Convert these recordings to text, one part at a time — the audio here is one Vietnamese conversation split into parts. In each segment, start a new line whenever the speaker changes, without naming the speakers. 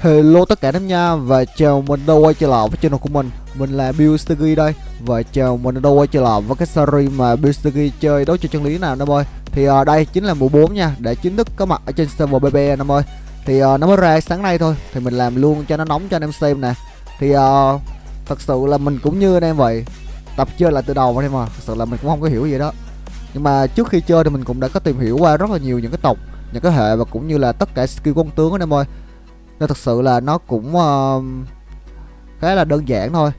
Hello tất cả anh em nha và chào mừng đâu quay trở lại với channel của mình. Mình là Bill Stegi đây Và chào mừng đâu quay trở lại với cái series mà Bill Stegi chơi đấu trường chân lý nào anh em ơi Thì uh, đây chính là mùa 4 nha Để chính thức có mặt ở trên server BB anh em ơi Thì uh, nó mới ra sáng nay thôi Thì mình làm luôn cho nó nóng cho anh em xem nè. Thì uh, thật sự là mình cũng như anh em vậy Tập chơi lại từ đầu anh em mà Thật sự là mình cũng không có hiểu gì đó. Nhưng mà trước khi chơi thì mình cũng đã có tìm hiểu qua rất là nhiều những cái tộc Những cái hệ và cũng như là tất cả skill quân tướng anh em ơi nên thật sự là nó cũng uh, khá là đơn giản thôi.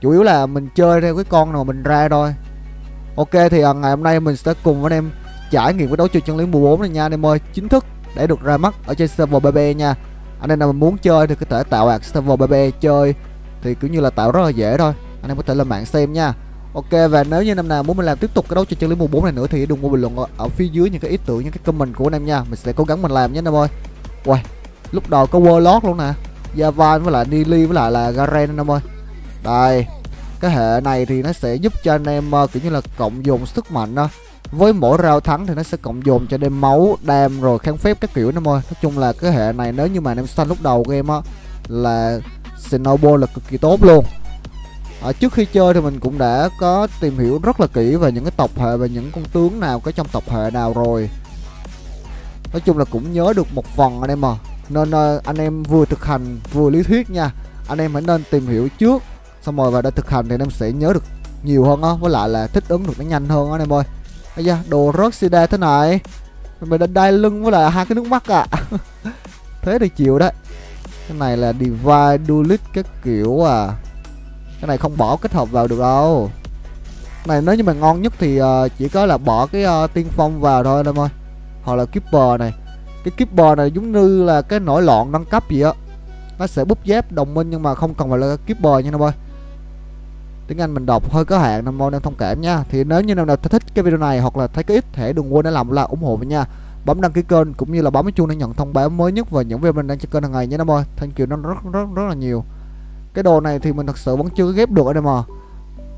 Chủ yếu là mình chơi theo cái con nào mình ra thôi. Ok thì uh, ngày hôm nay mình sẽ cùng với anh em trải nghiệm cái đấu trường chân lý mùa 4 này nha anh em ơi. Chính thức để được ra mắt ở trên server bb nha. Anh em nào muốn chơi thì có thể tạo ạc server bb chơi. Thì kiểu như là tạo rất là dễ thôi. Anh em có thể lên mạng xem nha. Ok và nếu như năm nào muốn mình làm tiếp tục cái đấu trường chân lý mùa 4 này nữa thì đừng quên bình luận ở, ở phía dưới những cái ý tưởng những cái comment của anh em nha. Mình sẽ cố gắng mình làm nhé anh em ơi. Uầy lúc đầu có Warlock luôn nè. Javan với lại Nili với lại là Garen anh em ơi. Đây cái hệ này thì nó sẽ giúp cho anh em uh, kiểu như là cộng dồn sức mạnh đó với mỗi rau thắng thì nó sẽ cộng dồn cho đem máu đam rồi kháng phép các kiểu anh em ơi. Nói chung là cái hệ này nếu như mà anh em xanh lúc đầu game á là Snowball là cực kỳ tốt luôn. Ở trước khi chơi thì mình cũng đã có tìm hiểu rất là kỹ về những cái tộc hệ và những con tướng nào có trong tộc hệ nào rồi. Nói chung là cũng nhớ được một phần anh em à nên uh, anh em vừa thực hành vừa lý thuyết nha. Anh em hãy nên tìm hiểu trước xong rồi vào đã thực hành thì anh em sẽ nhớ được nhiều hơn á với lại là thích ứng được nó nhanh hơn anh em ơi. Bây giờ đồ rớt thế này. Mình đã đai lưng với lại hai cái nước mắt à thế thì chịu đấy. Cái này là divide duelist các kiểu à. Cái này không bỏ kết hợp vào được đâu. Cái này nếu như mà ngon nhất thì uh, chỉ có là bỏ cái uh, tiên phong vào thôi anh em ơi. Hoặc là keeper này cái keeper này giống như là cái nổi loạn nâng cấp gì á. Nó sẽ búp giáp đồng minh nhưng mà không cần phải là keeper nha Nam ơi. Tiếng anh mình đọc hơi có hạn, nam ơi nên thông cảm nha. Thì nếu như nào thích cái video này hoặc là thấy có ích thể đừng quên để làm like ủng hộ mình nha. Bấm đăng ký kênh cũng như là bấm cái chuông để nhận thông báo mới nhất về những video mình đang trên kênh hàng ngày nhé Nam ơi. Thank you nó rất rất rất là nhiều. Cái đồ này thì mình thật sự vẫn chưa ghép được đây mà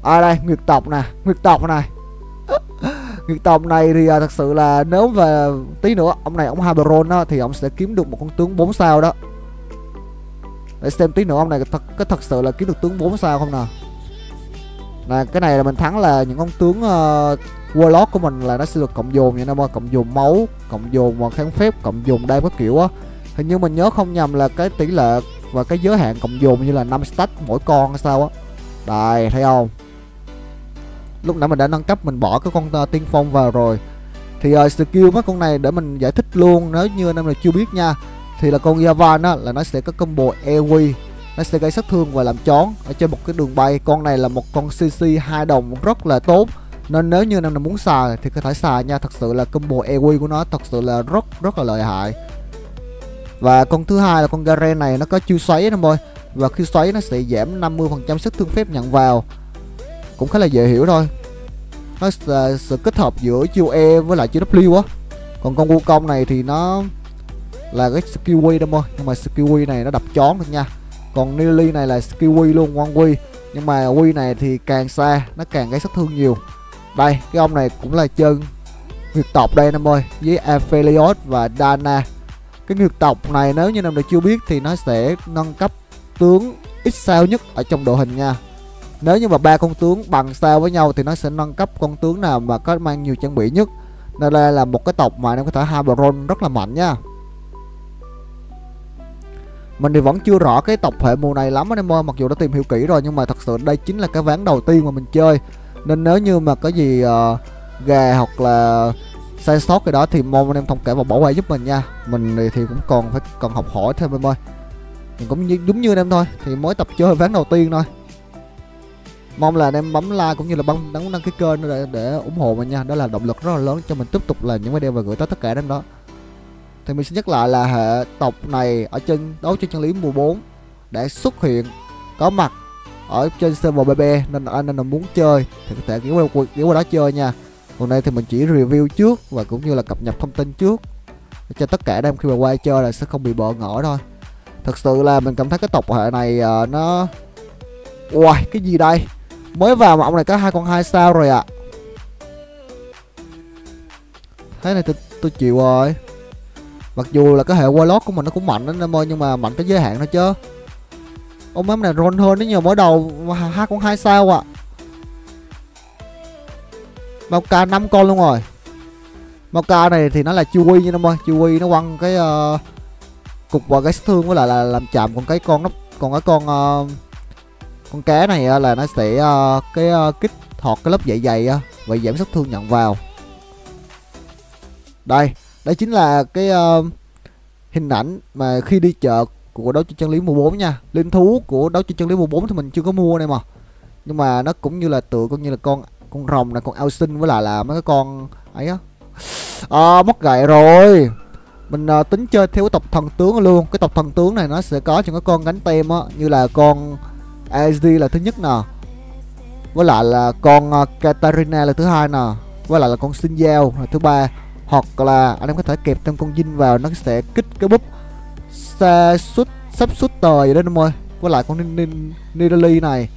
ở à đây, nguyệt tộc nè, nguyệt tộc này Nguyệt Tòng này thì à, thật sự là nếu về tí nữa ông này ông Haberon á thì ông sẽ kiếm được một con tướng 4 sao đó. Để xem tí nữa ông này thật có thật sự là kiếm được tướng 4 sao không nào. Là cái này là mình thắng là những con tướng uh, Warlock của mình là nó sẽ được cộng dồn như nó mà cộng dồn máu, cộng dồn và kháng phép, cộng dồn đam các kiểu á. Hình như mình nhớ không nhầm là cái tỷ lệ và cái giới hạn cộng dồn như là 5 stack mỗi con hay sao á. Đây, thấy không? Lúc nãy mình đã nâng cấp mình bỏ cái con uh, tiên phong vào rồi. Thì uh, skill mấy con này để mình giải thích luôn nếu như anh em là chưa biết nha. Thì là con Yavan á là nó sẽ có combo EW nó sẽ gây sát thương và làm chón ở trên một cái đường bay. Con này là một con CC hai đồng rất là tốt. Nên nếu như anh em muốn xài thì có thể xài nha. Thật sự là combo EW của nó thật sự là rất rất là lợi hại. Và con thứ hai là con Garen này nó có chiêu xoáy anh em ơi. Và khi xoáy nó sẽ giảm 50% sức thương phép nhận vào cũng khá là dễ hiểu thôi. Nó là sự kết hợp giữa chiêu E với lại chiêu W á. Còn con Wukong này thì nó là cái skill Wii đâu nhưng mà skill Wii này nó đập chón được nha. Còn Nearly này là skill Wii luôn quan Wii nhưng mà Wii này thì càng xa, nó càng gây sát thương nhiều. Đây, cái ông này cũng là chân nguyệt tộc đây năm ơi với Aphelios và Dana. Cái nguyệt tộc này nếu như năm nào chưa biết thì nó sẽ nâng cấp tướng ít sao nhất ở trong đội hình nha nếu như mà ba con tướng bằng sao với nhau thì nó sẽ nâng cấp con tướng nào mà có mang nhiều trang bị nhất. Nên đây là một cái tộc mà nó có thể hai baron rất là mạnh nha. Mình thì vẫn chưa rõ cái tộc hệ mùa này lắm anh em ơi mặc dù đã tìm hiểu kỹ rồi nhưng mà thật sự đây chính là cái ván đầu tiên mà mình chơi. Nên nếu như mà có gì uh, gà hoặc là sai sót cái đó thì mong anh em thông cảm và bỏ qua giúp mình nha. Mình thì, thì cũng còn phải cần học hỏi thêm em ơi. Mình cũng như, đúng như anh em thôi thì mới tập chơi ván đầu tiên thôi mong là anh em bấm like cũng như là bấm đăng đăng ký kênh để, để ủng hộ mình nha. Đó là động lực rất là lớn cho mình tiếp tục làm những video và gửi tới tất cả anh đó. Thì mình xin nhắc lại là hệ tộc này ở trên đấu trên chân lý mùa 4 đã xuất hiện có mặt ở trên server BB nên anh em nào muốn chơi thì có thể ghé qua, ghé qua đó chơi nha. Còn đây thì mình chỉ review trước và cũng như là cập nhật thông tin trước cho tất cả anh em khi mà quay chơi là sẽ không bị bỡ ngỡ thôi. Thật sự là mình cảm thấy cái tộc hệ này uh, nó Uầy, cái gì đây? Mới vào mà ông này có hai con hai sao rồi ạ à. Thế này tôi, tôi chịu rồi mặc dù là cái hệ warlock của mình nó cũng mạnh đó em ơi nhưng mà mạnh tới giới hạn thôi chứ ông mấy này run hơn đấy nhờ mới đầu hai con hai sao ạ à. Màu ca năm con luôn rồi Màu ca này thì nó là chui nha em ơi Chui nó quăng cái uh, cục vào cái sát thương với lại là làm chạm con cái con nó còn cái con uh, con cá này à, là nó sẽ à, cái à, kích thọt cái lớp dạ dày và giảm sát thương nhận vào. Đây đây chính là cái uh, hình ảnh mà khi đi chợ của đấu cho chân lý mùa 4 nha. Linh thú của đấu cho chân lý mùa 4 thì mình chưa có mua này mà. Nhưng mà nó cũng như là tựa cũng như là con con rồng này con ao sinh với lại là mấy cái con ấy á. À, mất gậy rồi. Mình à, tính chơi theo cái tộc thần tướng luôn. Cái tộc thần tướng này nó sẽ có những cái con gánh tem á như là con ASD là thứ nhất nè. Với lại là con ờ, Katarina là thứ hai nè. Với lại là con sinh giao là thứ ba. Hoặc là anh em có thể kẹp thêm con dinh vào, nó sẽ kích cái búp xa suất sắp suất tờ vậy đó em ơi. Với lại con Nidalee này.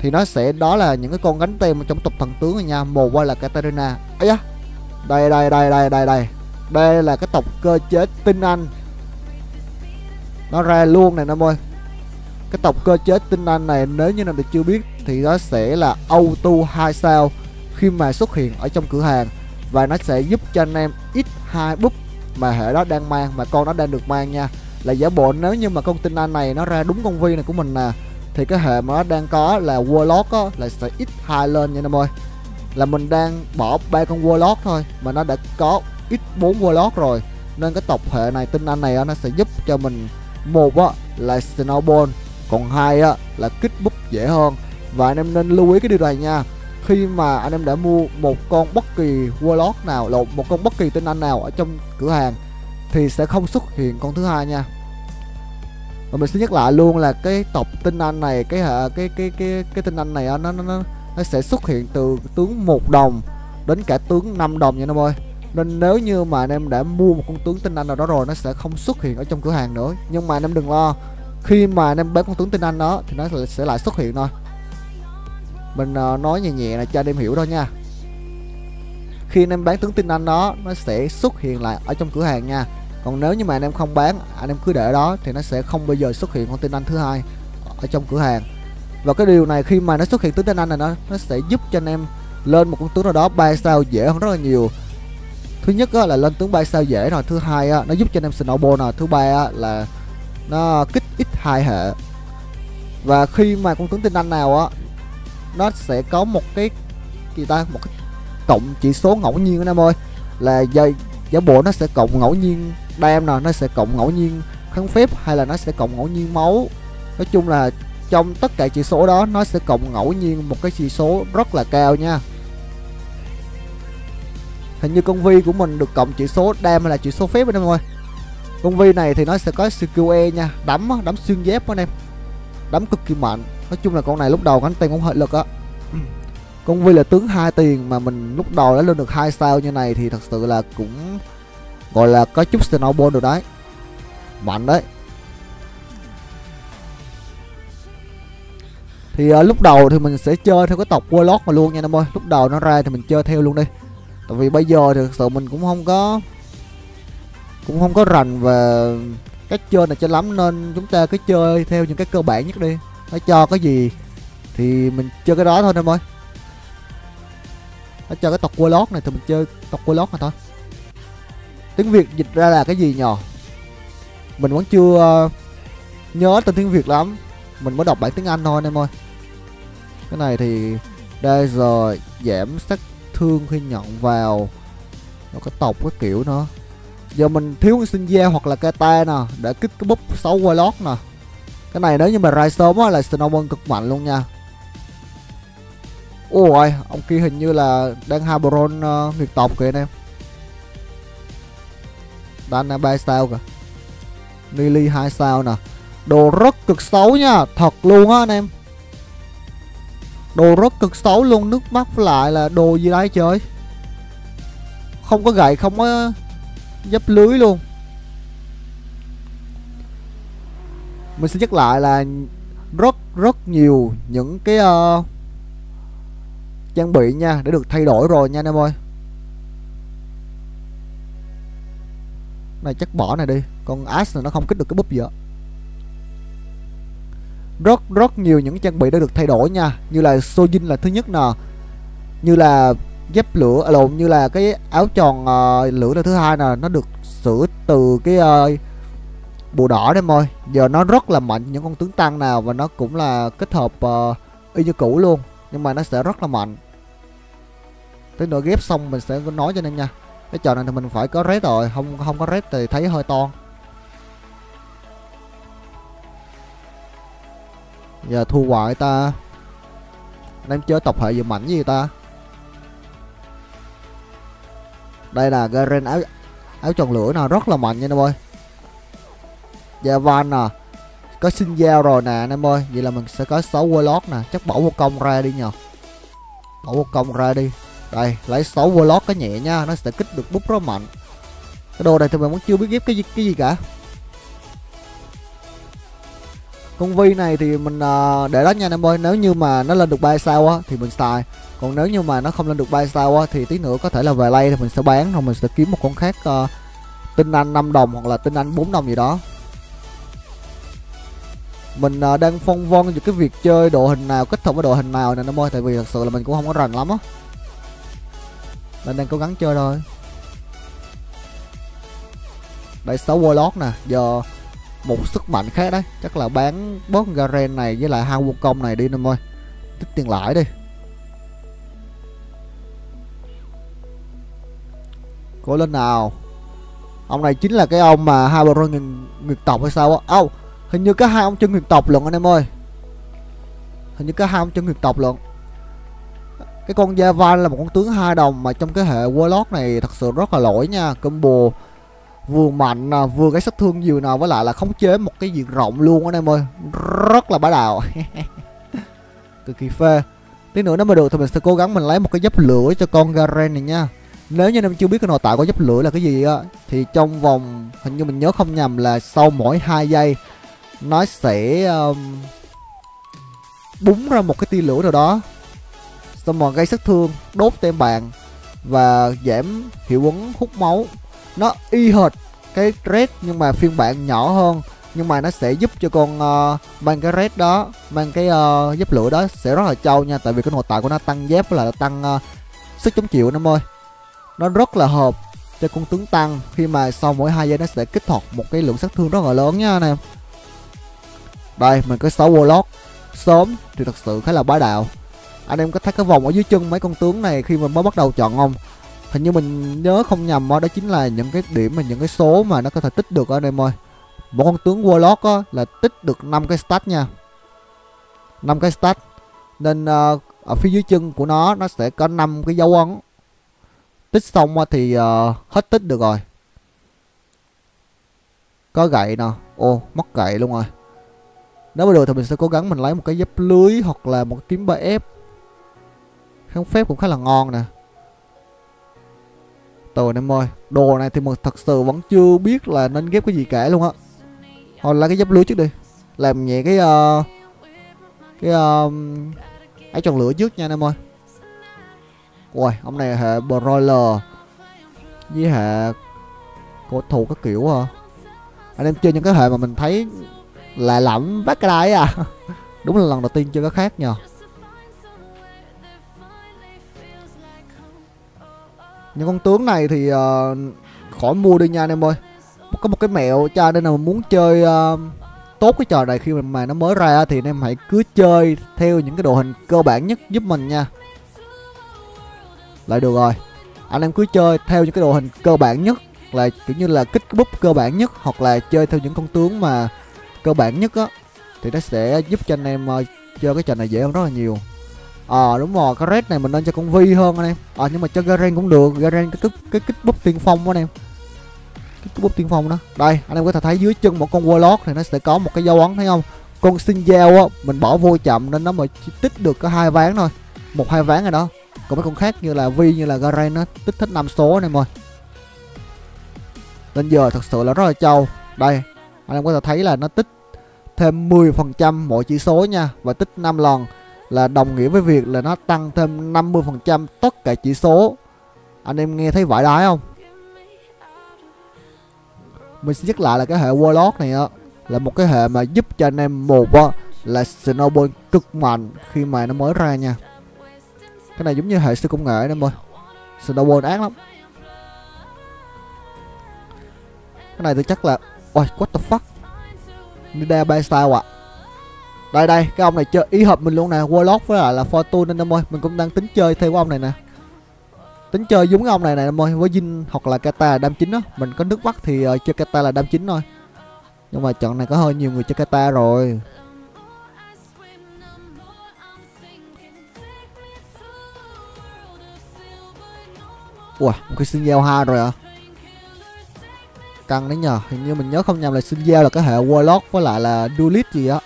Thì nó sẽ, đó là những cái con gánh tem trong tộc thần tướng này nha. Một qua là Katarina. Ấy đây đây đây đây đây đây. Đây là cái tộc cơ chế tinh anh. Nó ra luôn này em ơi cái tộc cơ chế tinh anh này nếu như nào được chưa biết thì nó sẽ là auto 2 sao khi mà xuất hiện ở trong cửa hàng. Và nó sẽ giúp cho anh em ít hai búp mà hệ đó đang mang mà con nó đang được mang nha. Là giả bộ nếu như mà con tinh anh này nó ra đúng con vi này của mình nè thì cái hệ mà nó đang có là warlock á là sẽ ít hai lên nha em ơi. Là mình đang bỏ ba con warlock thôi mà nó đã có ít bốn warlock rồi. Nên cái tộc hệ này tinh anh này á, nó sẽ giúp cho mình một á là snowball còn hai á, là kích búp dễ hơn. Và anh em nên lưu ý cái điều này nha. Khi mà anh em đã mua một con bất kỳ warlock nào, lộn, một con bất kỳ tinh anh nào ở trong cửa hàng, thì sẽ không xuất hiện con thứ hai nha. Và mình sẽ nhắc lại luôn là cái tộc tinh anh này, cái hệ cái cái cái cái tinh anh này nó nó nó nó sẽ xuất hiện từ tướng một đồng đến cả tướng 5 đồng nha anh em ơi. Nên nếu như mà anh em đã mua một con tướng tinh anh nào đó rồi, nó sẽ không xuất hiện ở trong cửa hàng nữa. Nhưng mà anh em đừng lo khi mà anh em bán con tướng tinh anh đó thì nó sẽ lại xuất hiện thôi. Mình ờ, nói nhẹ nhẹ là cho anh em hiểu thôi nha. Khi anh em bán tướng tinh anh đó nó sẽ xuất hiện lại ở trong cửa hàng nha. Còn nếu như mà anh em không bán anh em cứ để đó thì nó sẽ không bao giờ xuất hiện con tinh anh thứ hai ở trong cửa hàng. Và cái điều này khi mà nó xuất hiện tướng tinh anh này nó nó sẽ giúp cho anh em lên một con tướng nào đó ba sao dễ hơn rất là nhiều. Thứ nhất á, là lên tướng ba sao dễ rồi thứ hai á, nó giúp cho anh em snowball nè thứ ba á, là nó kích ít hai hệ. Và khi mà con tướng tinh anh nào á, nó sẽ có một cái gì ta? Một cái cộng chỉ số ngẫu nhiên anh em ơi. Là dây giả bộ nó sẽ cộng ngẫu nhiên đam nè, nó sẽ cộng ngẫu nhiên kháng phép hay là nó sẽ cộng ngẫu nhiên máu. Nói chung là trong tất cả chỉ số đó, nó sẽ cộng ngẫu nhiên một cái chỉ số rất là cao nha. Hình như con vi của mình được cộng chỉ số đam hay là chỉ số phép anh em ơi con vi này thì nó sẽ có skill e nha. Đấm đấm xuyên dép anh em. Đấm cực kỳ mạnh. Nói chung là con này lúc đầu cánh tay cũng hơi lực á. Con vi là tướng hai tiền mà mình lúc đầu đã lên được hai sao như này thì thật sự là cũng gọi là có chút snowball được đấy. Mạnh đấy. Thì uh, lúc đầu thì mình sẽ chơi theo cái tộc warlock mà luôn nha em ơi. Lúc đầu nó ra thì mình chơi theo luôn đi. Tại vì bây giờ thì thật sự mình cũng không có cũng không có rành về cách chơi này cho lắm, nên chúng ta cứ chơi theo những cái cơ bản nhất đi. Nó cho cái gì thì mình chơi cái đó thôi em ơi. Nó cho cái tộc warlock này, thì mình chơi tộc warlock này thôi. Tiếng việt dịch ra là cái gì nhờ? Mình vẫn chưa ờ, nhớ tên tiếng việt lắm. Mình mới đọc bản tiếng anh thôi anh em ơi. Cái này thì đây giờ giảm, sát thương khi nhận vào. Nó có tộc cái kiểu nữa giờ mình thiếu sinh gia hoặc là kata nè để kích cái búp xấu warlock nè. Cái này nếu như mà ra sớm á là snowman cực mạnh luôn nha. Ôi ông kia hình như là đang hai uh, nghiệt ờ, tộc kìa anh em. Dana 3 sao kìa. Nili 2 sao nè. Đồ rất cực xấu nha Thật luôn á anh em. Đồ rất cực xấu luôn Nước mắt lại là đồ gì đấy trời? Không có gậy Không có dấp lưới luôn. Mình sẽ nhắc lại là Rất rất nhiều Những cái uh, Trang bị nha Để được thay đổi rồi nha anh em ơi. Này chắc bỏ này đi. Con Ash này nó không kích được cái búp gì ạ. Rất rất nhiều những trang bị đã được thay đổi nha. Như là Sojin là thứ nhất nè. Như là dép lửa à, lộn như là cái áo tròn uh, lửa là thứ hai nè nó được sửa từ cái uh, bùa đỏ đấy môi giờ nó rất là mạnh những con tướng tăng nào và nó cũng là kết hợp uh, y như cũ luôn nhưng mà nó sẽ rất là mạnh. Tới nữa ghép xong mình sẽ nói cho anh em nha. Cái trò này thì mình phải có rét rồi không không có rét thì thấy hơi to. Giờ thu hoại ta. Anh em chơi tộc hệ gì mạnh gì ta? Đây là Garen áo áo tròn lửa nào rất là mạnh nha anh em ơi. Dạ, Javan nè có xin giao rồi nè anh em ơi. Vậy là mình sẽ có 6 Warlock nè. Chắc bỏ một công ra đi nhờ. Bỏ một công ra đi. Đây lấy 6 Warlock cái nhẹ nha nó sẽ kích được bút rất mạnh. Cái đồ này thì mình vẫn chưa biết ghép cái gì, cái gì cả. Con vi này thì mình uh, để đó nha anh em ơi. Nếu như mà nó lên được 3 sao á thì mình xài còn nếu như mà nó không lên được 3 sao á thì tí nữa có thể là về lay thì mình sẽ bán rồi mình sẽ kiếm một con khác ờ, uh, tinh anh 5 đồng hoặc là tinh anh 4 đồng gì đó. Mình uh, đang phong vân về cái việc chơi độ hình nào kết hợp với độ hình nào nè em ơi tại vì thật sự là mình cũng không có rành lắm á. Nên đang cố gắng chơi thôi. Đây 6 warlock nè giờ một sức mạnh khác đấy. Chắc là bán bớt garen này với lại hai quân công này đi em ơi tích tiền lãi đi. Cố lên nào. Ông này chính là cái ông mà hai bro nguyệt, nguyệt tộc hay sao á? Oh, hình như có hai ông chân nguyệt tộc luôn anh em ơi. Hình như có hai ông chân nguyệt tộc luôn cái con javan là một con tướng hai đồng mà trong cái hệ Warlock này thật sự rất là lỗi nha. Combo vừa mạnh vừa cái sát thương nhiều nào với lại là khống chế một cái diện rộng luôn anh em ơi. Rất là bá đạo. Cực kỳ phê. Tí nữa nếu mà được thì mình sẽ cố gắng mình lấy một cái giáp lửa cho con Garen này nha nếu như anh em chưa biết cái nội tại của giáp lửa là cái gì á thì trong vòng hình như mình nhớ không nhầm là sau mỗi 2 giây nó sẽ um, búng ra một cái tia lửa nào đó. Xong rồi gây sát thương đốt tem bàn và giảm hiệu ứng hút máu. Nó y hệt cái red nhưng mà phiên bản nhỏ hơn nhưng mà nó sẽ giúp cho con uh, mang cái red đó mang cái uh, giáp lửa đó sẽ rất là trâu nha tại vì cái nội tại của nó tăng giáp là tăng uh, sức chống chịu nó ơi nó rất là hợp cho con tướng tăng khi mà sau mỗi hai giây nó sẽ kích hoạt một cái lượng sát thương rất là lớn nha anh em. Đây mình có 6 warlock. Sớm thì thật sự khá là bá đạo. Anh em có thấy cái vòng ở dưới chân mấy con tướng này khi mà mới bắt đầu chọn không? Hình như mình nhớ không nhầm đó chính là những cái điểm mà những cái số mà nó có thể tích được anh em ơi. Một con tướng warlock á là tích được 5 cái stat nha. 5 cái stat. Nên uh, ở phía dưới chân của nó nó sẽ có 5 cái dấu ấn tích xong thì uh, hết tích được rồi. Có gậy nè. Ô mất gậy luôn rồi. Nếu mà được thì mình sẽ cố gắng mình lấy một cái dép lưới hoặc là một cái kiếm ba ép. Kháng phép cũng khá là ngon nè. Từ em ơi đồ này thì mình thật sự vẫn chưa biết là nên ghép cái gì cả luôn á. Hoặc là cái dép lưới trước đi. Làm nhẹ cái uh, cái uh, ấy tròn lửa trước nha em ơi ui ông này hệ broiler. Với hệ cổ thù các kiểu hả? anh em chơi những cái hệ mà mình thấy là lẫm bác cái đấy à. Đúng là lần đầu tiên chơi cái khác nhờ. Những con tướng này thì uh, khỏi mua đi nha anh em ơi. Có một cái mẹo cho nên là muốn chơi uh, tốt cái trò này khi mà, mà nó mới ra thì anh em hãy cứ chơi theo những cái đồ hình cơ bản nhất giúp mình nha lại được rồi. Anh em cứ chơi theo những cái đồ hình cơ bản nhất là kiểu như là kích búp cơ bản nhất hoặc là chơi theo những con tướng mà cơ bản nhất á thì nó sẽ giúp cho anh em uh, chơi cái trò này dễ hơn rất là nhiều. Ờ à, đúng rồi cái red này mình nên cho con vi hơn anh em. Ờ à, nhưng mà cho garen cũng được garen cái cái cái kích búp tiên phong anh em. Cái búp tiên phong đó. Đây anh em có thể thấy dưới chân một con warlock thì nó sẽ có một cái dấu ấn thấy không? Con sinh giao á mình bỏ vô chậm nên nó mới tích được có hai ván thôi. Một hai ván rồi đó còn mấy con khác như là vi, như là garen nó tích thích năm số anh em ơi. Nên giờ thật sự là rất là trâu. Đây, anh em có thể thấy là nó tích thêm 10% mỗi chỉ số nha, và tích 5 lần là đồng nghĩa với việc là nó tăng thêm 50% tất cả chỉ số. Anh em nghe thấy vải đái không? Mình sẽ nhắc lại là cái hệ warlock này á, là một cái hệ mà giúp cho anh em một á, là snowball cực mạnh khi mà nó mới ra nha cái này giống như hệ siêu công nghệ anh em ơi. Snowball ác lắm. Cái này tôi chắc là ôi what the fuck? Nida bay sao ạ. Đây đây cái ông này chơi ý hợp mình luôn nè warlock với lại là fortune anh em ơi. Mình cũng đang tính chơi theo ông này nè. Tính chơi giống cái ông này nè em ơi với Vinh hoặc là kata là đam chính đó, mình có nước mắt thì uh, chơi kata là đam chính thôi. Nhưng mà trận này có hơi nhiều người chơi kata rồi. Ủa, cái xin gieo hai rồi à? Căng đấy nhờ Hình như mình nhớ không nhầm là xin gieo là cái hệ Warlock với lại là Duelist gì á.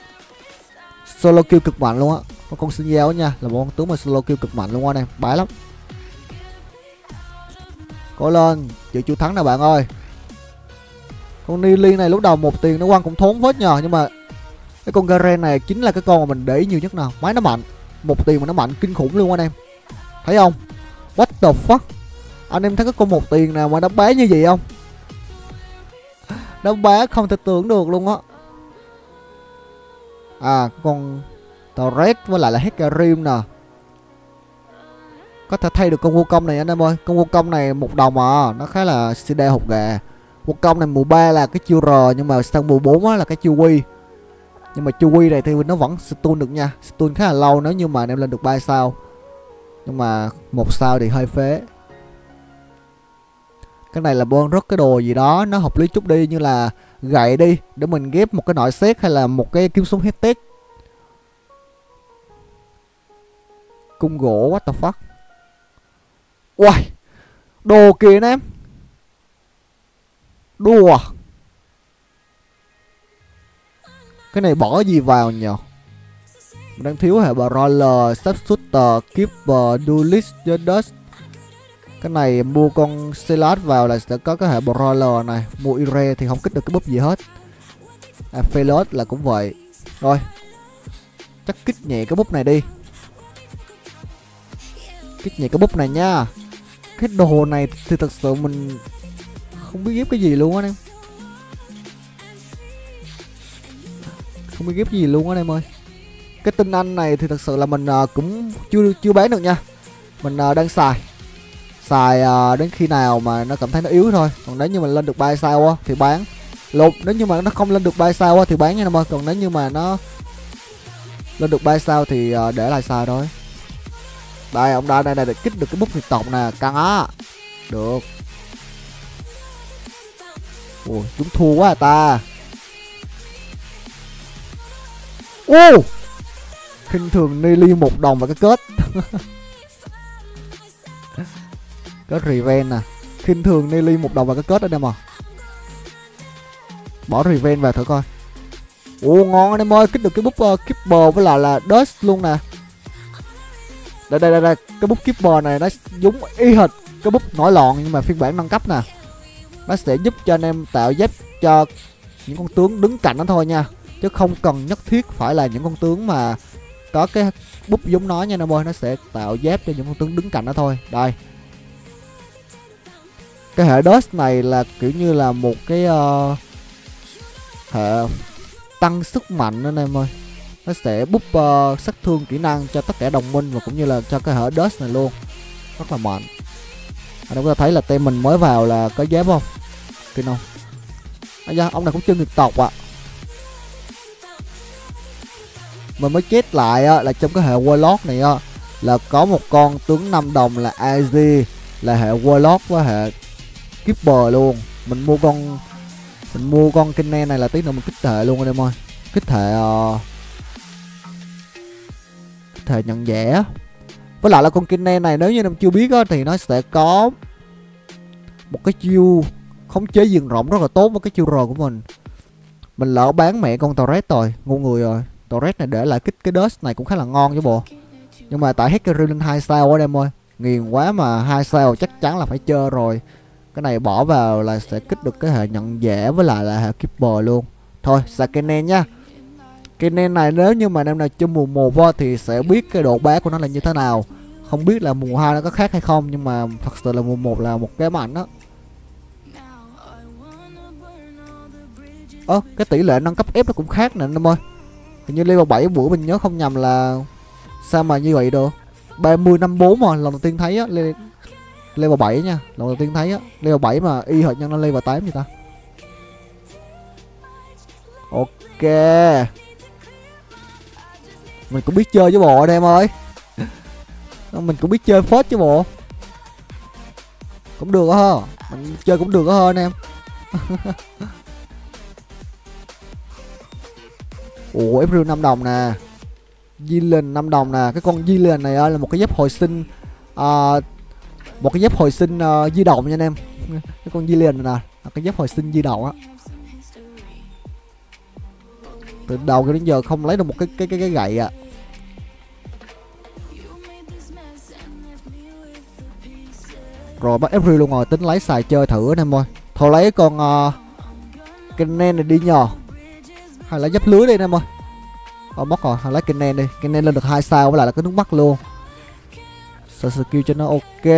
Solo kill cực mạnh luôn á Có con xin gieo nha Là một con tướng mà solo kill cực mạnh luôn á em, Bái lắm. Cố lên Chịu chú thắng nè bạn ơi. Con Nili này lúc đầu một tiền nó quăng cũng thốn phết nhờ Nhưng mà Cái con Garen này chính là cái con mà mình để ý nhiều nhất nào. Máy nó mạnh Một tiền mà nó mạnh kinh khủng luôn anh em. Thấy không? What the fuck? Anh em thấy cái con một tiền nào mà nó bé như vậy không? Nó bé không thể tưởng được luôn á. À con Torres với lại là Hecarim nè. Có thể thay được con vô công này anh em ơi. Con vô công này một đồng à nó khá là cd hột gà. Vô công này mùa 3 là cái chiêu r, nhưng mà sang mùa 4 á là cái chiêu quy. Nhưng mà chiêu quy này thì nó vẫn stun được nha. Stun khá là lâu nếu như mà anh em lên được 3 sao. Nhưng mà một sao thì hơi phế cái này là bơn rất cái đồ gì đó nó hợp lý chút đi như là gậy đi để mình ghép một cái nội xét hay là một cái kiếm súng hết tết cung gỗ what the fuck? Uầy Đồ kìa anh em. Đùa. Cái này bỏ gì vào nhỉ Mình đang thiếu hệ Brawler, Sharpshooter, Keeper, Duelist, Dust. Cái này mua con Silas vào là sẽ có cái hệ Brawler này. Mua Ire thì không kích được cái búp gì hết. À Phelot là cũng vậy. Rồi. Chắc kích nhẹ cái búp này đi. Kích nhẹ cái búp này nha. Cái đồ này thì thật sự mình không biết ghép cái gì luôn á em. Không biết ghép gì luôn á em ơi. Cái tinh anh này thì thật sự là mình uh, cũng chưa chưa bán được nha. Mình uh, đang xài xài uh, ờ, đến khi nào mà nó cảm thấy nó yếu thôi. Còn nếu như mình lên được ba sao á thì bán. Lột nếu như mà nó không lên được ba sao á thì bán nha em ơi. Còn nếu như mà nó lên được ba sao thì uh, để lại xài thôi. Đây ông đây đây này để kích được cái bút huyệt tộc nè căng á. Được. Ui chúng thua quá à ta. Ô khinh thường Nelly một đồng và cái kết. kết reven nè. Khinh thường Nelly một đồng và cái kết anh em à bỏ reven vào thử coi. Ồ ngon anh em ơi kích được cái bút uh, ờ, Keeper với lại là Dust luôn nè. Đây đây đây, đây. cái bút keeper này nó giống y hệt cái bút nổi lọn nhưng mà phiên bản nâng cấp nè. Nó sẽ giúp cho anh em tạo dép cho những con tướng đứng cạnh nó thôi nha. Chứ không cần nhất thiết phải là những con tướng mà có cái bút giống nó nha anh ơi. Nó sẽ tạo dép cho những con tướng đứng cạnh nó thôi. Đây cái hệ dust này là kiểu như là một cái uh, hệ tăng sức mạnh anh em ơi. Nó sẽ búp uh, sát thương kỹ năng cho tất cả đồng minh và cũng như là cho cái hệ dust này luôn. Rất là mạnh. Anh em có thấy là tem mình mới vào là có dép không? Kinh không? À da, ông này cũng chưa nghiệp tộc ạ. À. mình mới chết lại á, là trong cái hệ warlock này á là có một con tướng 5 đồng là Az là hệ warlock với hệ keeper luôn. Mình mua con mình mua con kinh này là tí nữa mình kích thể luôn anh em ơi. Kích thể uh, thể nhận vẽ với lại là con Kinne này nếu như em chưa biết á, thì nó sẽ có một cái chiêu khống chế diện rộng rất là tốt với cái chiêu R của mình. Mình lỡ bán mẹ con Torres rồi ngu người rồi. Torres này để lại kích cái dust này cũng khá là ngon chứ bộ. Nhưng mà tại Hector lên hai sao ở em ơi. Nghiền quá mà hai sao chắc chắn là phải chơi rồi cái này bỏ vào là sẽ kích được cái hệ nhận dễ với lại là hệ keeper luôn. Thôi, Sakenen nha. Cái nen này nếu như mà anh em nào chơi mùa 1 thì sẽ biết cái độ bé của nó là như thế nào. Không biết là mùa 2 nó có khác hay không, nhưng mà thật sự là mùa 1 là một cái mạnh đó ơ, cái tỷ lệ nâng cấp ép nó cũng khác nè anh em ơi. Hình như level 7 bữa mình nhớ không nhầm là sao mà như vậy được? 30 54 mà, lần đầu tiên thấy á level 7 nha lần đầu tiên thấy á. Level 7 mà y hệt nhân lên level 8 vậy ta. Ok. Mình cũng biết chơi chứ bộ anh em ơi. Ờ, mình cũng biết chơi phết chứ bộ. Cũng được á ha. Mình chơi cũng được á ha anh em. Ủa April 5 đồng nè. Zealand 5 đồng nè. Cái con Zealand này là một cái dép hồi sinh uh, một cái dép hồi sinh uh, di động nha anh em. Cái con Zealand này nè. Là cái dép hồi sinh di động á. Từ đầu cho đến giờ không lấy được một cái cái cái, cái gậy à rồi bắt April luôn rồi tính lấy xài chơi thử anh em ơi. Thôi lấy con uh, cái nen này đi nhờ. Hay là giáp lưới đi anh em ơi. Ờ mất rồi lấy cái nen đi. Cái nen lên được hai sao với lại là cái nước mắt luôn sợ skill cho nó ok.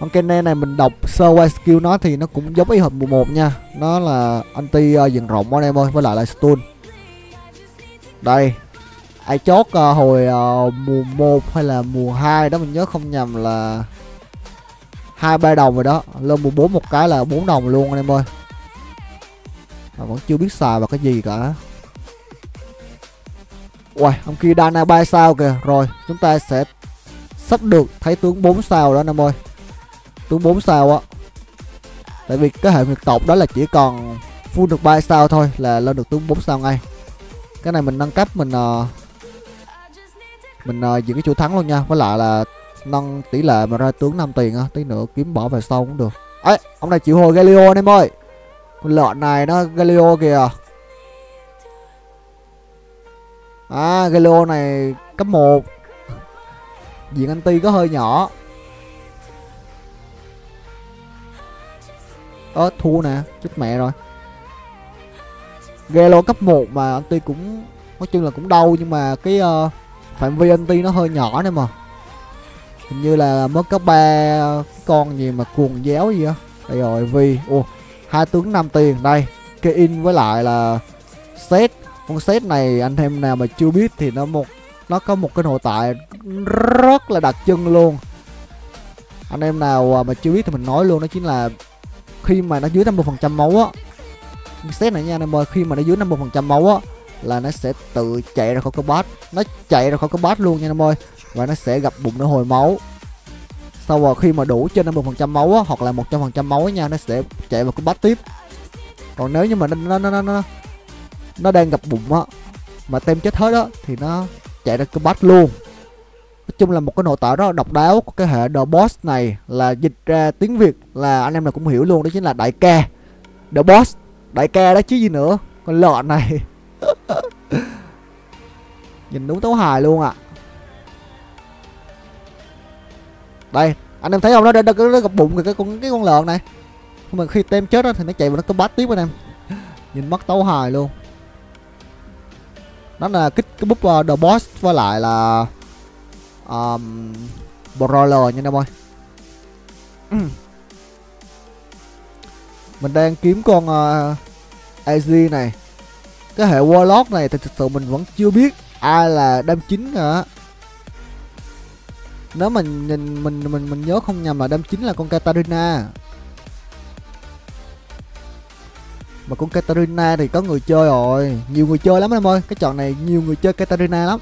Con cái nen này mình đọc sơ qua skill nó thì nó cũng giống y hợp mùa 1 nha. Nó là anti ờ, uh, diện rộng anh em ơi với lại là stun. Đây ai chốt uh, hồi uh, mùa 1 hay là mùa 2 đó mình nhớ không nhầm là hai ba đồng rồi đó. Lên mùa 4 một cái là 4 đồng luôn anh em ơi. Mà vẫn chưa biết xài vào cái gì cả. Uầy, ông kia Dana 3 sao kìa. Rồi, chúng ta sẽ sắp được thấy tướng 4 sao đó anh em ơi. Tướng 4 sao á. Tại vì cái hệ nguyệt tộc đó là chỉ còn full được 3 sao thôi là lên được tướng 4 sao ngay. Cái này mình nâng cấp mình uh, Mình uh, giữ cái chủ thắng luôn nha. Với lại là nâng tỷ lệ mà ra tướng 5 tiền á Tí nữa kiếm bỏ về sau cũng được. Ấy ông này chịu hồi Galio anh em ơi. Con lợn này nó Galio kìa. À Galio này cấp 1 Diện anti có hơi nhỏ. Ơ thua nè Chết mẹ rồi. Gelo cấp 1 mà anti cũng Nói chung là cũng đau nhưng mà cái uh, phạm vi anti nó hơi nhỏ nè mà. Hình như là mất cấp ba con gì mà cuồng déo gì á. Đây rồi Vi ô hai tướng 5 tiền. Đây cái in với lại là set con set này anh em nào mà chưa biết thì nó một nó có một cái nội tại rất là đặc trưng luôn. Anh em nào à, mà chưa biết thì mình nói luôn đó chính là khi mà nó dưới 50 phần trăm máu á. Set này nha anh em ơi khi mà nó dưới 50 phần trăm máu á là nó sẽ tự chạy ra khỏi cái boss nó chạy ra khỏi cái boss luôn nha anh em ơi và nó sẽ gặp bụng nó hồi máu. Sau rồi khi mà đủ trên 50 phần trăm máu á hoặc là 100 phần trăm máu nha nó sẽ chạy vào cái boss tiếp. Còn nếu như mà nó nó nó nó, nó đang gặp bụng á mà tem chết hết á thì nó chạy ra cái boss luôn. Nói chung là một cái nội tại rất là độc đáo của cái hệ the boss này là dịch ra tiếng việt là anh em nào cũng hiểu luôn đó chính là đại ca. The boss đại ca đó chứ gì nữa con lợn này. Nhìn đúng tấu hài luôn ạ. À. đây anh em thấy không? Nó đang nó, gặp bụng cái con cái con lợn này. Nhưng mà khi tem chết đó, thì nó chạy vào nó có bát tiếp anh em. Nhìn mất tấu hài luôn nó là kích cái búp uh, the boss với lại là um, brawler nha em ơi. Mình đang kiếm con uh, AZ này. Cái hệ warlock này thì thực sự mình vẫn chưa biết ai là đam chính cả. Nếu mình nhìn mình mình mình nhớ không nhầm là đam chính là con Katarina mà con Katarina thì có người chơi rồi. Nhiều người chơi lắm em ơi. Cái chọn này nhiều người chơi Katarina lắm.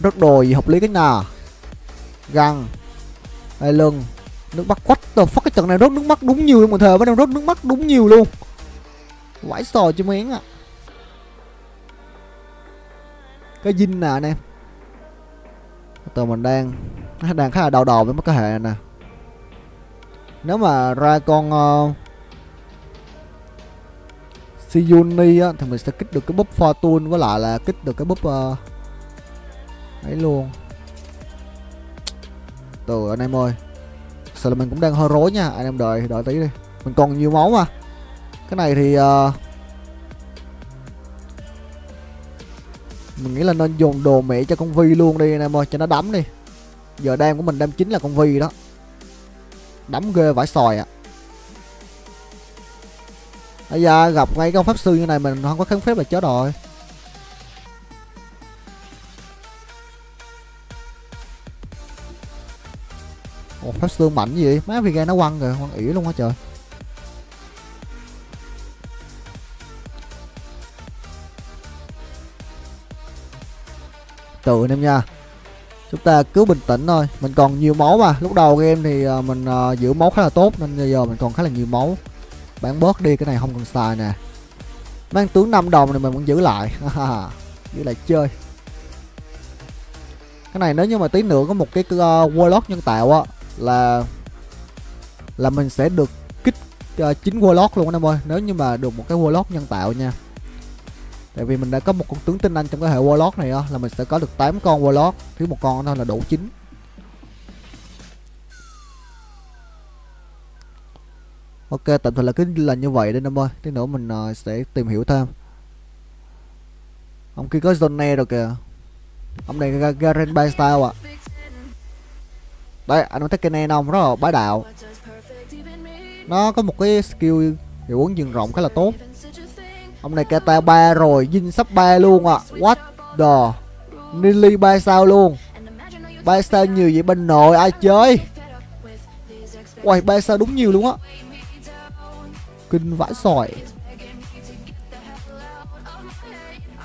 Rất đồ gì hợp lý cái nào găng. Hai lưng. Nước mắt quách tờ phát cái trận này rớt nước mắt đúng nhiều luôn mà thề. Bắt đầu rớt nước mắt đúng nhiều luôn. Vãi sò cho miếng à cái dinh nè anh em tụi mình đang đang khá là đau đầu với mấy cái hệ này nè. Nếu mà ra con ờ, uh, Siyuni á thì mình sẽ kích được cái búp Fortune với lại là kích được cái búp uh, ấy luôn. Từ anh em ơi sợ là mình cũng đang hơi rối nha. Anh em đợi đợi tí đi. Mình còn nhiều máu mà. Cái này thì uh, mình nghĩ là nên dùng đồ mẹ cho con vi luôn đi anh em ơi cho nó đấm đi. Giờ đam của mình đam chính là con vi đó. Đấm ghê vải sòi ạ. À. bây giờ gặp ngay con pháp sư như này mình không có kháng phép là chết rồi. Ồ, pháp sư mạnh gì? Má vì nó quăng rồi quăng ỉ luôn á trời? Tự anh em nha. Chúng ta cứ bình tĩnh thôi. Mình còn nhiều máu mà. Lúc đầu game thì à, mình uh, giữ máu khá là tốt nên bây giờ mình còn khá là nhiều máu. Bán bớt đi cái này không cần xài nè. Mang tướng 5 đồng này mình vẫn giữ lại. Giữ lại chơi. Cái này nếu như mà tí nữa có một cái uh, warlock nhân tạo á là là mình sẽ được kích uh, chính warlock luôn anh em ơi. Nếu như mà được một cái warlock nhân tạo nha tại vì mình đã có một con tướng tinh anh trong cái hệ warlock này đó là mình sẽ có được 8 con warlock thiếu một con thôi là đủ chín. Ok tạm thời là cứ là như vậy đây em ơi tí nữa mình uh, sẽ tìm hiểu thêm. Ông kia có zone rồi kìa. Ông này garen by style à đây anh có thấy cái này không rất là bá đạo. Nó có một cái skill hiệu ứng dừng rộng khá là tốt ông này kata ba rồi dinh sắp 3 luôn ạ. À what the? Nilly 3 sao luôn. 3 sao nhiều vậy? Bên nội ai chơi? Uầy 3 sao đúng nhiều luôn á. Kinh vãi sỏi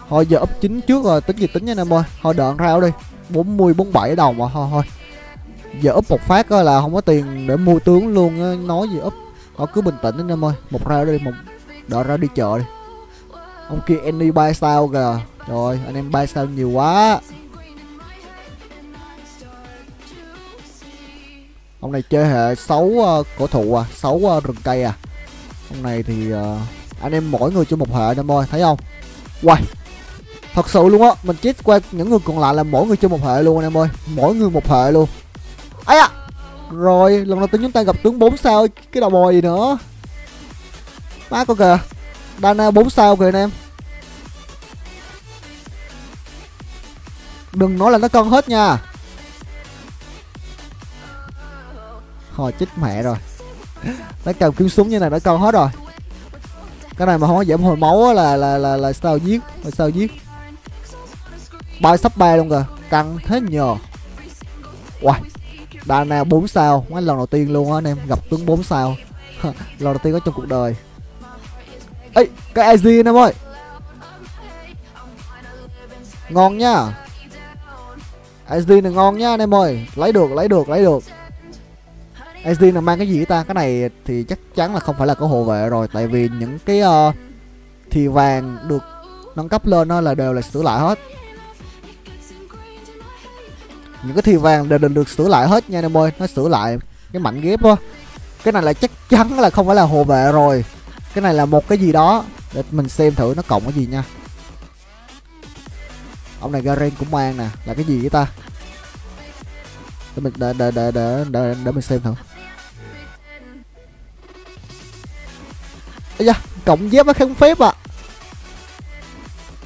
Thôi, giờ up 9 trước rồi. Tính gì tính nha anh em ơi Thôi đợn rao đi. 40 47 đồng mà. Thôi thôi. Giờ up một phát là không có tiền để mua tướng luôn Nói gì up? Thôi, cứ bình tĩnh anh em ơi Một rao đi, một Đợi ra đi chợ đi ông kia any bay sao kìa. Rồi anh em bay sao nhiều quá. Ông này chơi hệ xấu uh, cổ thụ à xấu uh, rừng cây à. Ông này thì uh, anh em mỗi người chơi một hệ anh em ơi thấy không? Quay. Thật sự luôn á Mình chết qua những người còn lại là mỗi người chơi một hệ luôn anh em ơi Mỗi người một hệ luôn. Ấy à Rồi lần đầu tiên chúng ta gặp tướng 4 sao Cái đầu bò gì nữa? Má có kìa Dana 4 sao kìa anh em. Đừng nói là nó cân hết nha. Hồi chết mẹ rồi. Nó cầm kiếm súng như này nó cân hết rồi. Cái này mà không có giảm hồi máu là là là là sao giết? Là sao giết? Bay sắp bay luôn kìa. Căng thế nhờ. Wow Dana 4 sao. Mấy lần đầu tiên luôn á, anh em. Gặp tướng 4 sao. Lần đầu tiên có trong cuộc đời. Ấy cái IG anh em ơi. Ngon nha. SD này ngon nha anh em ơi. Lấy được lấy được lấy được. SD là mang cái gì ta? Cái này thì chắc chắn là không phải là có hộ vệ rồi. Tại vì những cái uh, thì vàng được nâng cấp lên đó là đều là sửa lại hết. Những cái thì vàng đều được sửa lại hết nha anh em ơi. Nó sửa lại cái mảnh ghép đó cái này là chắc chắn là không phải là hộ vệ rồi. Cái này là một cái gì đó. Để mình xem thử nó cộng cái gì nha ông này Garen cũng mang nè. Là cái gì vậy ta? Để mình để để để để để, để mình xem thử. Ây da, cộng dép với kháng phép ạ.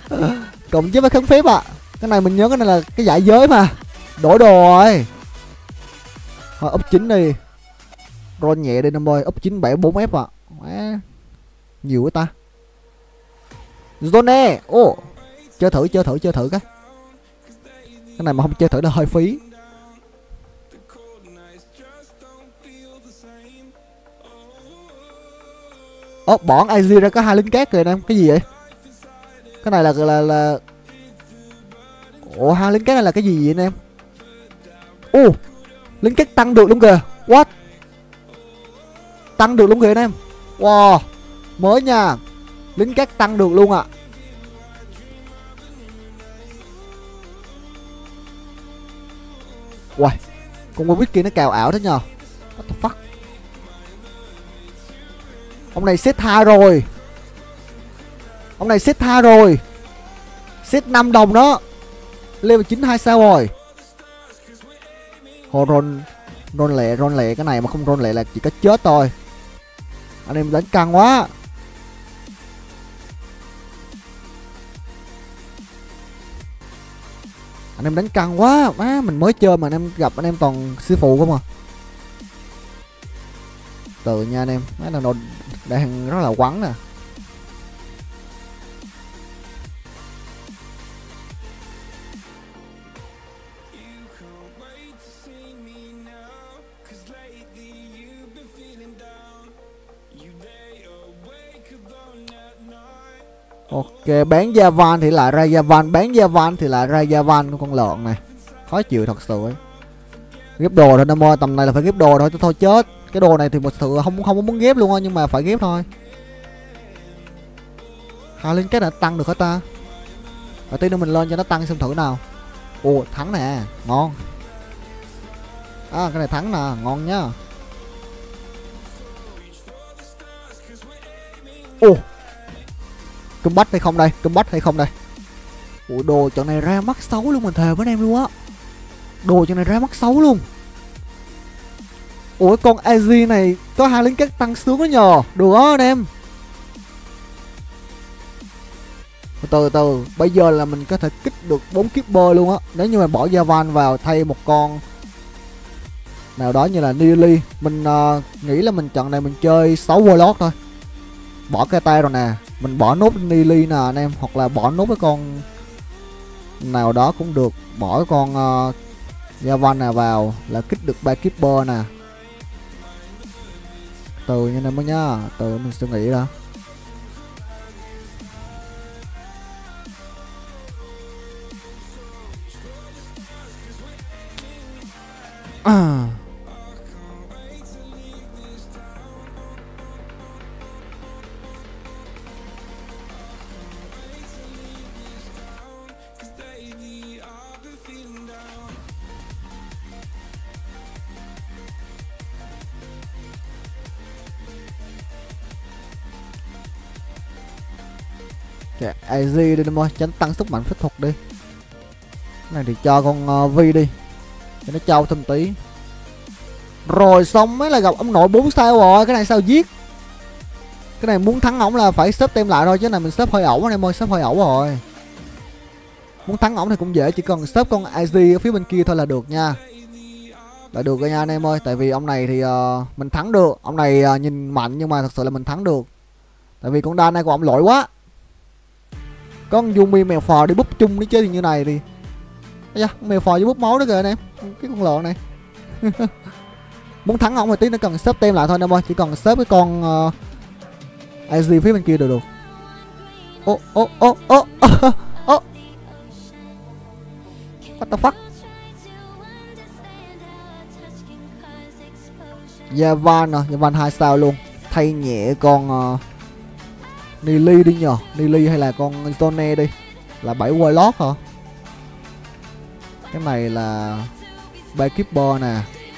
À. cộng dép với kháng phép ạ. À. cái này mình nhớ cái này là cái giải giới mà. Đổi đồ rồi. Thôi úp chín đi. Roll nhẹ đi năm ơi úp chín bảy bốn f à nhiều quá ta. Zone e. Ô. oh. Chơi thử chơi thử chơi thử cái. Cái này mà không chơi thử là hơi phí. Ồ oh, bọn IG ra có hai lính cát kìa em Cái gì vậy? Cái này là là là Ủa hai lính cát này là cái gì vậy anh em? Ô uh, Lính cát tăng được luôn kìa. What? Tăng được luôn kìa anh em. Wow Mới nha. Lính cát tăng được luôn ạ. à. Uầy, Con biết kia nó cào ảo thế nhờ. What the fuck? Ông này set tha rồi. Ông này set tha rồi. Set 5 đồng đó. Level 92 sao rồi? Hồ ron Ron lẹ ron lẹ, cái này mà không ron lẹ là chỉ có chết thôi. Anh em đánh căng quá. Anh em đánh căng quá. Má, mình mới chơi mà anh em gặp anh em toàn sư phụ không à. Từ nha anh em. Mấy là đồ đang rất là quắn nè. Ok, bán da Van thì lại ra da Van, bán da Van thì lại ra da Van con lợn này. Khó chịu thật sự ấy. Ghép đồ thôi Nam ơi, tầm này là phải ghép đồ thôi, thôi chết. Cái đồ này thì một sự không không muốn ghép luôn á nhưng mà phải ghép thôi. Hai lên cái đã tăng được hết ta? và tí nữa mình lên cho nó tăng xem thử nào. Ồ, thắng nè, ngon. À, cái này thắng nè, ngon nhá. Ồ, cơm bách hay không đây? Cơm bách hay không đây? Ủa đồ trận này ra mắt xấu luôn mình thề với em luôn á. Đồ trận này ra mắt xấu luôn. Ủa con az này có hai lính cắt tăng sướng đó nhờ. Đùa đó anh em. Từ từ bây giờ là mình có thể kích được bốn keeper luôn á. Nếu như mà bỏ Javan vào thay một con nào đó như là nili, mình uh, nghĩ là mình trận này mình chơi 6 Warlock thôi. Bỏ cái tay rồi nè mình bỏ nốt Nili nè anh em hoặc là bỏ nốt cái con nào đó cũng được. Bỏ cái con ờ, uh, Yavan nè vào là kích được ba keeper nè. Từ như này mới nhá từ mình suy nghĩ đó. Kìa, đi em ơi, tránh tăng sức mạnh phép thuật đi. Cái này thì cho con ờ, uh, Vi đi Cho nó trâu thêm tí. Rồi xong mới là gặp ông nội 4 sao rồi, cái này sao giết? Cái này muốn thắng ổng là phải xếp tem lại thôi chứ này mình xếp hơi ẩu anh em ơi, xếp hơi ẩu rồi. Muốn thắng ổng thì cũng dễ, chỉ cần xếp con IG ở phía bên kia thôi là được nha. Là được rồi nha anh em ơi Tại vì ông này thì uh, mình thắng được. Ông này uh, nhìn mạnh nhưng mà thật sự là mình thắng được. Tại vì con đa này của ông lỗi quá con Yumi mèo phò đi búp chung đi chơi thì như này thì da, mèo phò với búp máu đó kìa anh em. Cái con lợn này. Muốn thắng không thì tí nó cần xếp tem lại thôi em ơi. Chỉ cần xếp cái con ờ, uh, gì phía bên kia được được ô ô ô ô ô what the fuck? Yavan à Yavan hai sao luôn. Thay nhẹ con uh, Nili đi nhờ. Nili hay là con Zone đi? Là 7 Warlock hả? Cái này là Baykeeper nè.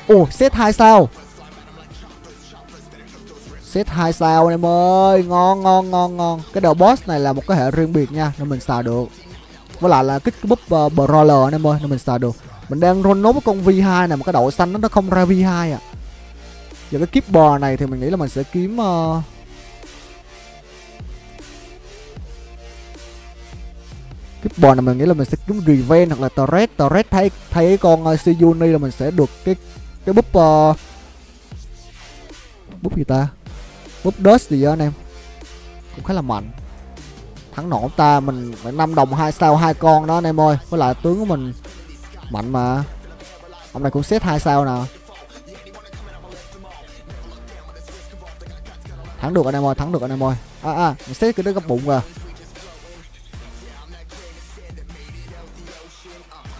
Ồ set 2 sao? Set 2 sao anh em ơi. Ngon ngon ngon ngon. Cái đầu boss này là một cái hệ riêng biệt nha Nên mình xài được. Với lại là kích búp uh, Brawler anh em ơi Nên mình xài được. Mình đang roll nốt con V2 này Một cái đậu xanh nó, nó không ra V2 à. Giờ cái keeper này thì mình nghĩ là mình sẽ kiếm uh, cái bò này mình nghĩ là mình sẽ kiếm revenge hoặc là Torres Torres thay thay cái con ờ, uh, Siyuni là mình sẽ được cái cái búp uh, búp gì ta? Búp Dust gì đó anh em? Cũng khá là mạnh. Thắng nổ ta mình phải năm đồng hai sao hai con đó anh em ơi. Với lại tướng của mình mạnh mà. Ông này cũng xếp hai sao nè. Thắng được anh em ơi thắng được anh em ơi. À à mình xếp cái đứa gấp bụng rồi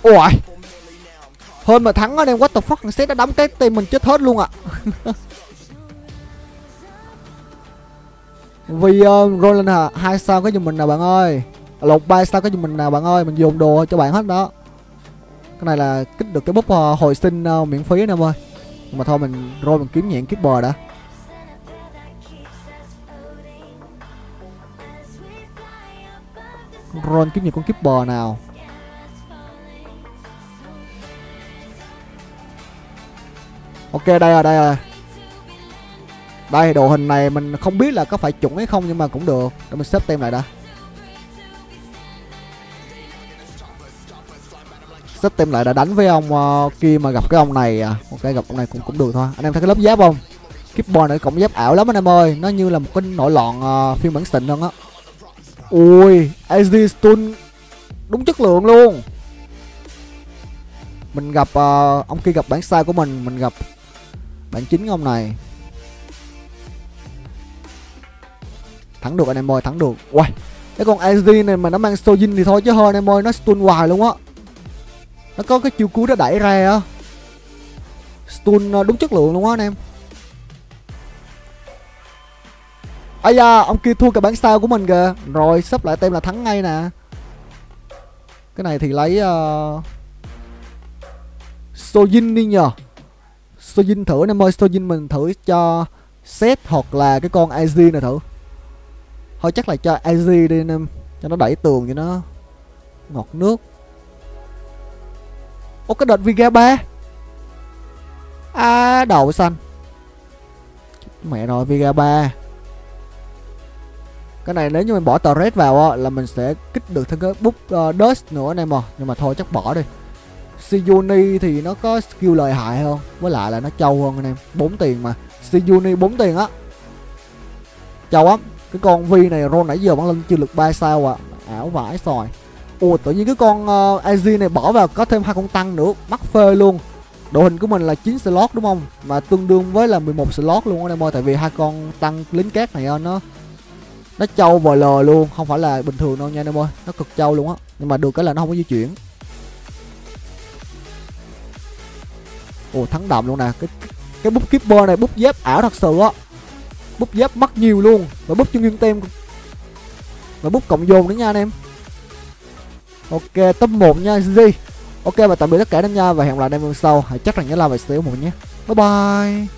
Ôi Hơn mà thắng anh em what the fuck Set đã đóng cái tên mình chết hết luôn ạ. À. Vì uh, Roland à hai sao có giùm mình nào bạn ơi. Lột ba sao có giùm mình nào bạn ơi Mình dùng đồ cho bạn hết đó. Cái này là kích được cái búp uh, hồi sinh uh, miễn phí anh em ơi. Nhưng mà thôi mình roll mình kiếm nhẹn keeper đã. Roll kiếm những con kiếp bờ nào? Ok đây rồi đây rồi. Đây đồ hình này mình không biết là có phải chuẩn hay không nhưng mà cũng được. Để mình xếp tem lại đã. Xếp tem lại đã đánh với ông uh, kia mà gặp cái ông này à. Ok gặp ông này cũng cũng được thôi. Anh em thấy cái lớp giáp không? Keyboard này cộng giáp ảo lắm anh em ơi. Nó như là một cái nổi loạn uh, phiên bản xịn hơn á. Ui SD stun đúng chất lượng luôn. Mình gặp uh, ông kia gặp bản sai của mình mình gặp bản chính ông này. Thắng được anh em ơi, thắng được. Uầy, cái con SD này mà nó mang Sojin thì thôi chứ hơn anh em ơi, nó stun hoài luôn á. Nó có cái chiêu cuối nó đẩy ra á. Stun ờ, đúng chất lượng luôn á anh em. Ây da, ông kia thua cả bản sao của mình kìa. Rồi, sắp lại tem là thắng ngay nè. Cái này thì lấy uh... Sojin đi nhờ. Sojin thử anh em ơi Sojin mình thử cho set hoặc là cái con Az này thử. Thôi chắc là cho Az đi anh em cho nó đẩy tường cho nó ngọt nước. Ô cái đợt vega 3 À đầu xanh. Mẹ rồi vega 3 Cái này nếu như mình bỏ tờ red vào á Là mình sẽ kích được thêm cái bút uh, Dust nữa anh em à Nhưng mà thôi chắc bỏ đi. Siyuni thì nó có skill lợi hại hơn Với lại là nó trâu hơn anh em 4 tiền mà. Siyuni 4 tiền á. Trâu lắm. Cái con Vi này roll nãy giờ vẫn lên chưa lực 3 sao à Ảo vãi sòi Ủa tự nhiên cái con ờ, uh, AZ này bỏ vào có thêm hai con tăng nữa. Mắc phê luôn. Đội hình của mình là 9 slot đúng không? Mà tương đương với là 11 slot luôn anh em ơi. Tại vì hai con tăng lính cát này nó Nó trâu vòi lờ luôn. Không phải là bình thường đâu nha anh em ơi. Nó cực trâu luôn á. Nhưng mà được cái là nó không có di chuyển. Ồ thắng đậm luôn nè. Cái cái bút keeper này bút dép ảo thật sự á. Bút dép mất nhiều luôn. Và bút chân nguyên tem. Và bút cộng dồn nữa nha anh em. Ok, top 1 nha G ok, và tạm biệt tất cả anh em nha. Và hẹn gặp lại anh em sau. Hãy chắc rằng nhớ like và share một nhé. Bye bye.